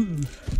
Hmm.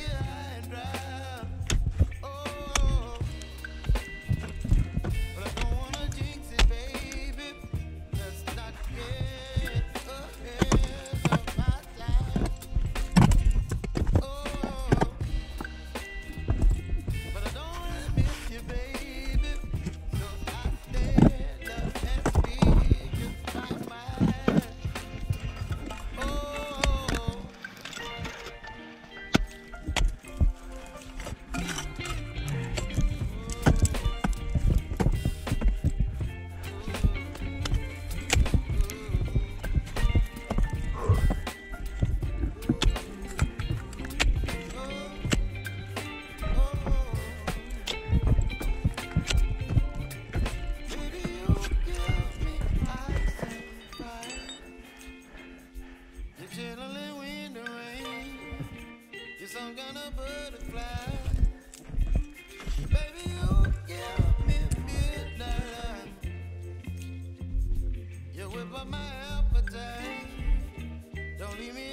Baby, you give me midnight. You whip up my appetite. Don't leave me.